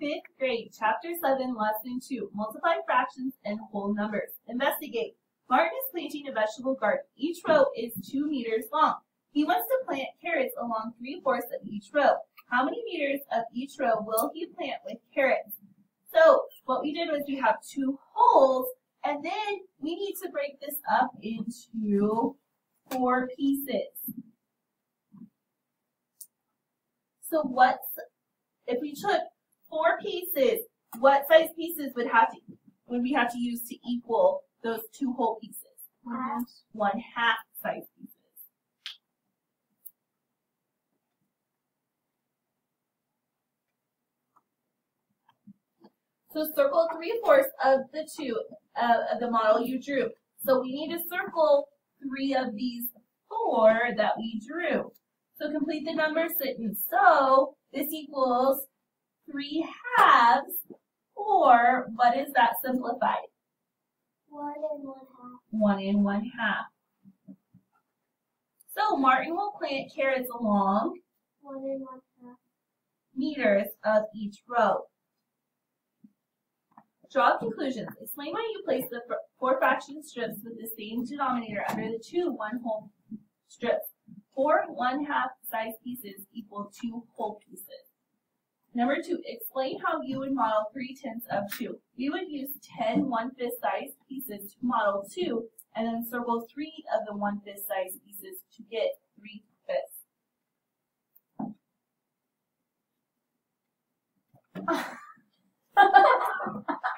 Fifth grade, chapter 7, lesson 2, multiply fractions and whole numbers. Investigate. Martin is planting a vegetable garden. Each row is 2 meters long. He wants to plant carrots along 3 fourths of each row. How many meters of each row will he plant with carrots? So what we did was we have two wholes, and then we need to break this up into four pieces. So what's, if we took four pieces, what size pieces would have to would we have to use to equal those two whole pieces? Half. One half size pieces. So circle three fourths of the two uh, of the model you drew. So we need to circle three of these four that we drew. So complete the number sentence. So this equals three halves, or what is that simplified? One and one half. One and one half. So Martin will plant carrots along One and one half. meters of each row. Draw conclusions. Explain why you place the four fraction strips with the same denominator under the two one whole strips. Four one half size pieces equal two whole pieces. Number two, explain how you would model three tenths of two. We would use 10 one-fifth size pieces to model two, and then circle three of the one-fifth size pieces to get three fifths.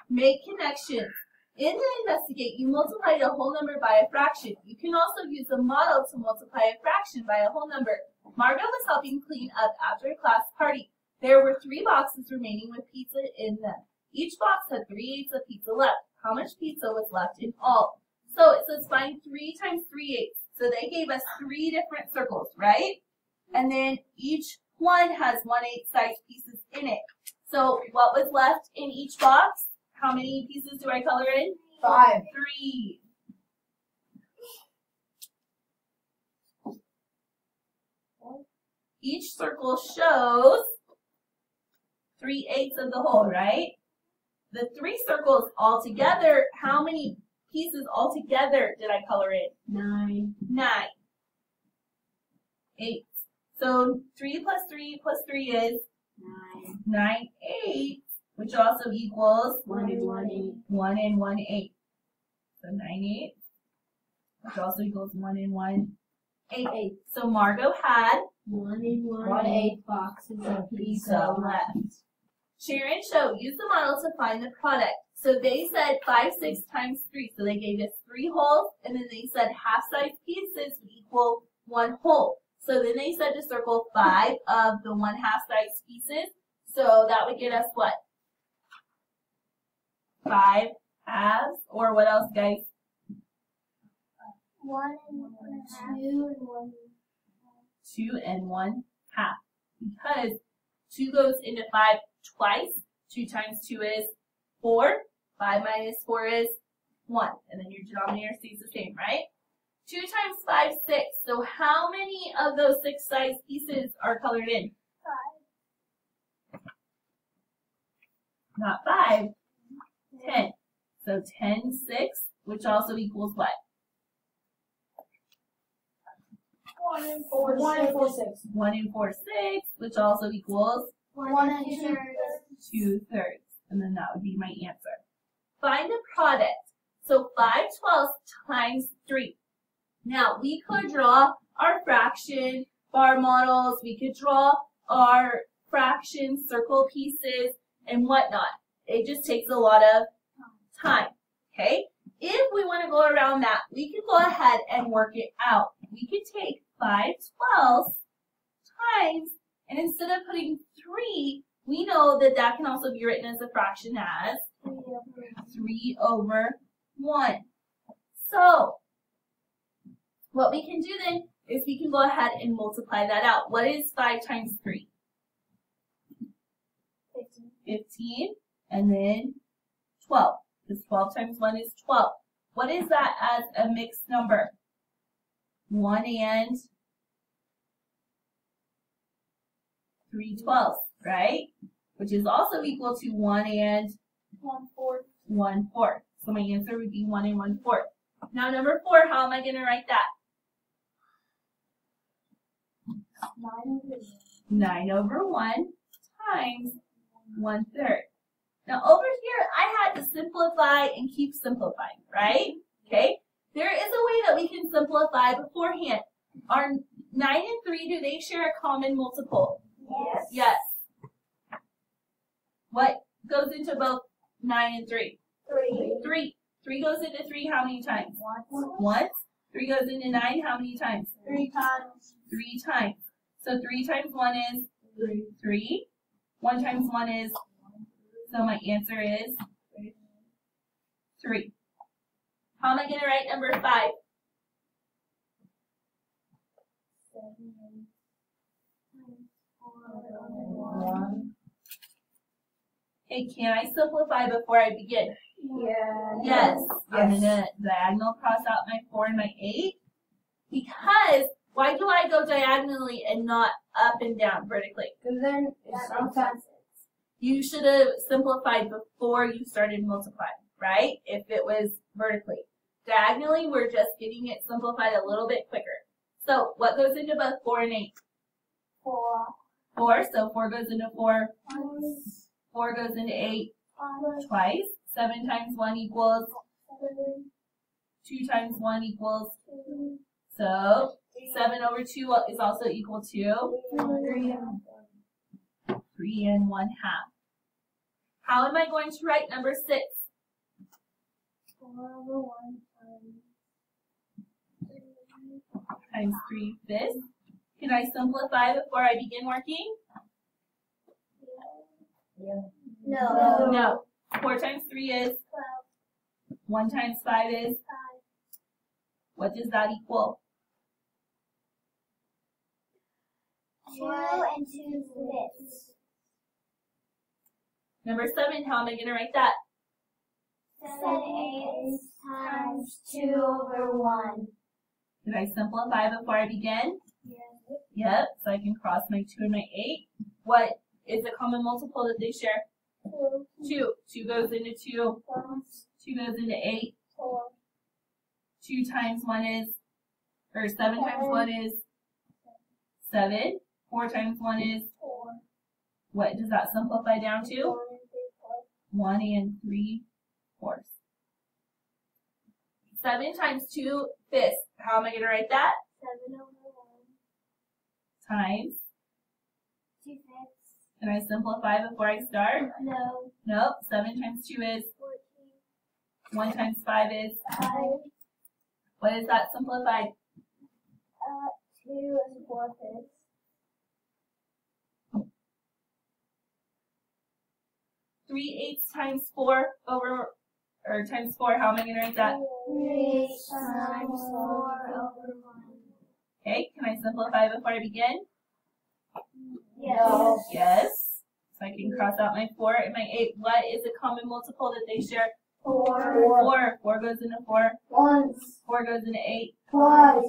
Make connections. In the investigate, you multiplied a whole number by a fraction. You can also use a model to multiply a fraction by a whole number. Margot was helping clean up after a class party. There were three boxes remaining with pizza in them. Each box had three eighths of pizza left. How much pizza was left in all? So it says find three times three eighths. So they gave us three different circles, right? And then each one has one eighth size pieces in it. So what was left in each box? How many pieces do I color in? Five. Three. Each circle shows three eighths of the whole, right? The three circles all together, how many pieces all together did I color in? Nine. Nine. Eight. So three plus three plus three is Nine. nine eighths, which also equals One and one eighth. one and one eighth. So nine eighths, which also equals one and one eighth. Eight. So Margot had One and one, One eighth boxes of pizza pizza left. Share and show use the model to find the product. So they said five six times three. So they gave us three wholes, and then they said half size pieces would equal one whole. So then they said to circle five of the one half size pieces. So that would get us what? Five halves, or what else, guys? One and one half. Two and one. two and one half. Because two goes into five twice. Two times two is four. Five minus four is one. And then your denominator stays the same, right? Two times five, six. So how many of those six size pieces are colored in? Five. Not five, ten. So ten, six, which also equals what? One and four. One and four six. One and four, six, which also equals One and two thirds. Two thirds. And then that would be my answer. Find the product. So 5 twelfths times 3. Now, we could draw our fraction bar models. We could draw our fraction circle pieces and whatnot. It just takes a lot of time. Okay? If we want to go around that, we can go ahead and work it out. We could take 5 twelfths times, and instead of putting 3, we know that that can also be written as a fraction as Three over. 1. So, what we can do then is we can go ahead and multiply that out. What is 5 times 3? Fifteen. 15, and then 12. Because 12 times 1 is 12. What is that as a mixed number? 1 and 3 twelfths, right? which is also equal to 1 and One fourth. 1 fourth. So my answer would be 1 and 1 fourth. Now number 4, how am I going to write that? Nine over 9 over 1 times 1 third. Now over here, I had to simplify and keep simplifying, right? Okay? There is a way that we can simplify beforehand. Are 9 and 3, do they share a common multiple? Yes. Yes. What goes into both 9 and 3? Three. 3. 3 goes into 3 how many times? One. Once. 3 goes into 9 how many times? Three times. 3 times. So 3 times 1 is Three. 3. 1 times 1 is, so my answer is 3. How am I going to write number 5? Seven. Times four. One. Can I simplify before I begin? Yeah. Yes. yes. I'm going to diagonal cross out my 4 and my 8. Because, why do I go diagonally and not up and down vertically? Because then it's sometimes You should have simplified before you started multiplying, right? If it was vertically. Diagonally, we're just getting it simplified a little bit quicker. So, what goes into both 4 and 8? four. 4, so 4 goes into 4, Times 4 goes into 8 five. twice. 7 times 1 equals, 2 times 1 equals, Two. so 7 over 2 is also equal to Three. and 1 half. How am I going to write number 6? Four over one times. Three. Times 3 fifths. Can I simplify before I begin working? No. No. 4 times 3 is, Twelve. 1 times 5 is, Five. what does that equal? Two and two fifths. Number 7, how am I going to write that? Seven eighths times two over one. Did I simplify before I begin? Yes. Yep, so I can cross my 2 and my 8. What is the common multiple that they share? Two. 2. 2 goes into 2. Four. 2 goes into 8. four. 2 times 1 is, or 7 times 1 is 7. 4 times 1 is, Four. what does that simplify down to? One and three fourths. 1 and 3 fourths. 7 times 2 fifths. How am I going to write that? Seven over one. Times. Two fifths. Can I simplify before I start? No. Nope. 7 times 2 is, Fourteen. 1 times 5 is, Five. what is that simplified? Uh, two and four fifths. 3 eighths times 4 over, or times 4. How am I going to write that? Three times four over one. Okay. Can I simplify before I begin? Yes. Yes. So I can cross out my 4 and my 8. What is a common multiple that they share? Four. 4. 4 goes into 4. Once. 4 goes into 8. Twice.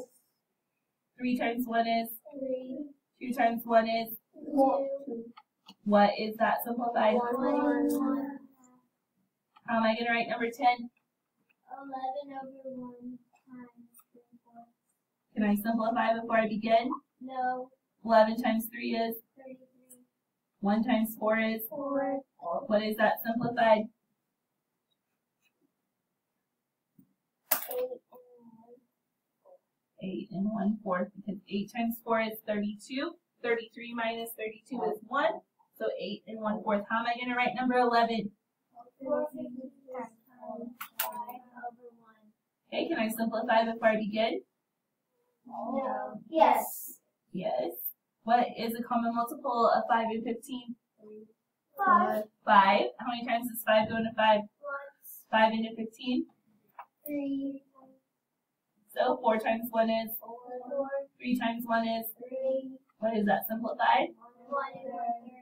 3 times 1 is, Three. 2 times 1 is, Two. what is that simplified? One. How am I going to write number 10? Eleven over one times three. Can I simplify before I begin? No. 11 times 3 is. 1 times 4 is, Four. what is that simplified? Eight and one. 8 and 1 fourth because 8 times 4 is 32. 33 minus 32 is 1. So 8 and 1 fourth. How am I going to write number 11? Four fifty times five over one. Okay, can I simplify before I begin? No. Yes. Yes. What is a common multiple of 5 and 15? Five. 5. How many times does 5 go into 5? Once. 5 into 15. Three. So 4 times 1 is, Four. 3 times 1 is, Three. what is that simplified? One and one third.